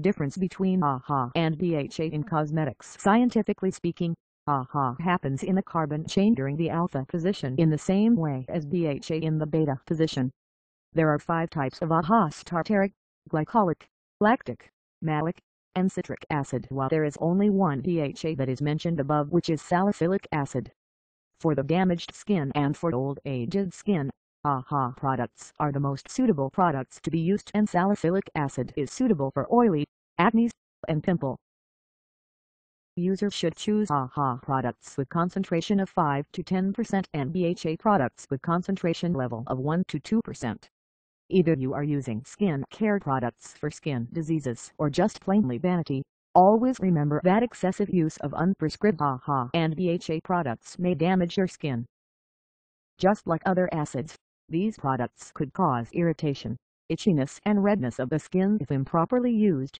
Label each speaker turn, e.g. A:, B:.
A: Difference between AHA and BHA in cosmetics Scientifically speaking, AHA happens in the carbon chain during the alpha position in the same way as BHA in the beta position. There are five types of AHAs tartaric, glycolic, lactic, malic, and citric acid while there is only one BHA that is mentioned above which is salicylic acid. For the damaged skin and for old aged skin, AHA products are the most suitable products to be used and salicylic acid is suitable for oily, acne, and pimple. Users should choose AHA products with concentration of 5 to 10% and BHA products with concentration level of 1 to 2%. Either you are using skin care products for skin diseases or just plainly vanity, always remember that excessive use of unprescribed AHA and BHA products may damage your skin. Just like other acids, these products could cause irritation, itchiness and redness of the skin if improperly used.